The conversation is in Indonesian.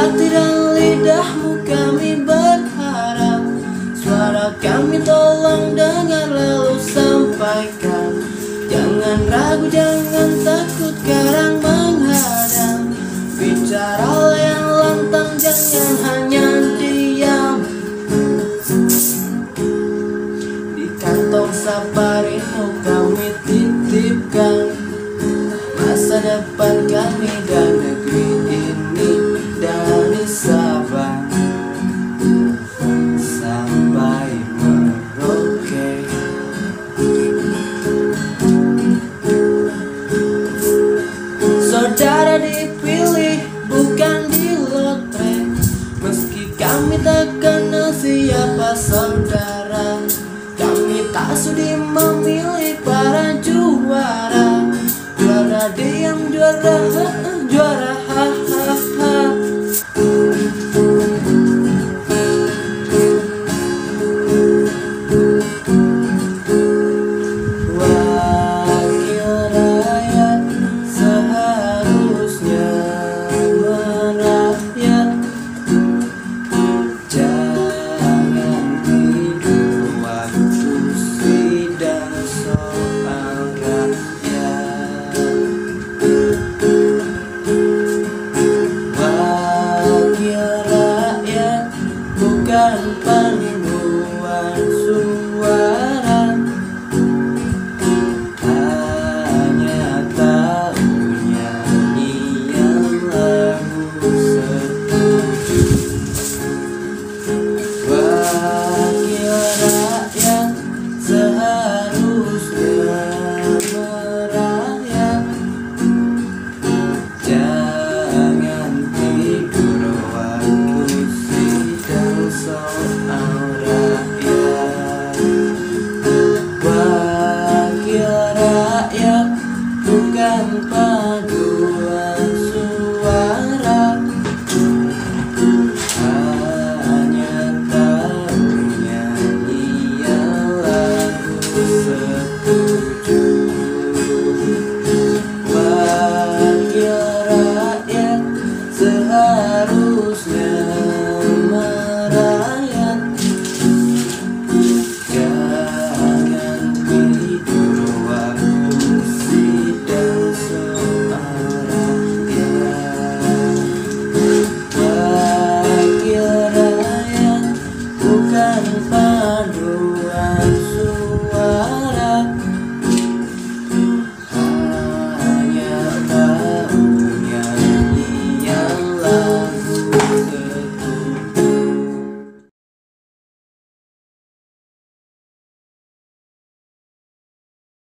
hati dan lidahmu kami berharap. Suara kami tolong dengar lalu sampaikan. Jangan ragu, jangan takut karang kami tak kenal siapa saudara. Kami tak sudi memilih para juara. Juara diam, juara juara Jangan tidur waktu sidang soal rakyat. Wakil rakyat bukan paduan suara. Hanya harusnya.